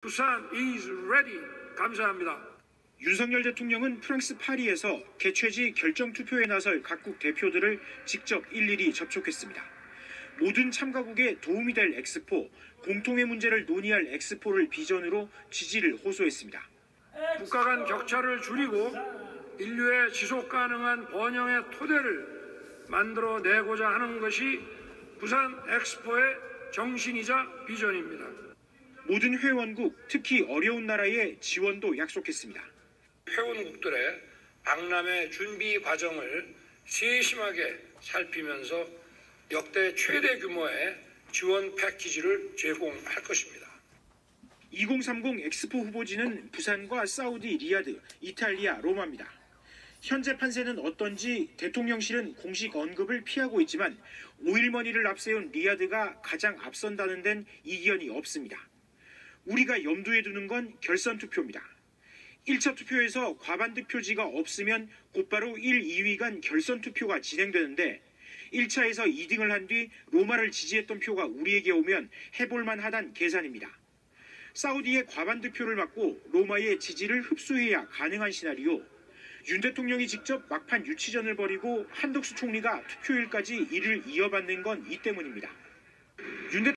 부산 is ready. 감사합니다. 윤석열 대통령은 프랑스 파리에서 개최지 결정 투표에 나설 각국 대표들을 직접 일일이 접촉했습니다. 모든 참가국에 도움이 될 엑스포, 공통의 문제를 논의할 엑스포를 비전으로 지지를 호소했습니다. 국가 간 격차를 줄이고 인류의 지속 가능한 번영의 토대를 만들어 내고자 하는 것이 부산 엑스포의 정신이자 비전입니다. 모든 회원국, 특히 어려운 나라의 지원도 약속했습니다. 회원국들의 박람회 준비 과정을 세심하게 살피면서 역대 최대 규모의 지원 패키지를 제공할 것입니다. 2030 엑스포 후보지는 부산과 사우디 리야드, 이탈리아 로마입니다. 현재 판세는 어떤지 대통령실은 공식 언급을 피하고 있지만 5일머니를 앞세운 리야드가 가장 앞선다는 데는 이견이 없습니다. 우리가 염두에 두는 건 결선 투표입니다. 1차 투표에서 과반 득표지가 없으면 곧바로 1, 2위 간 결선 투표가 진행되는데 1차에서 2등을 한 뒤 로마를 지지했던 표가 우리에게 오면 해볼만 하단 계산입니다. 사우디의 과반 득표를 받고 로마의 지지를 흡수해야 가능한 시나리오. 윤 대통령이 직접 막판 유치전을 벌이고 한덕수 총리가 투표일까지 이를 이어받는 건 이 때문입니다. 윤 대...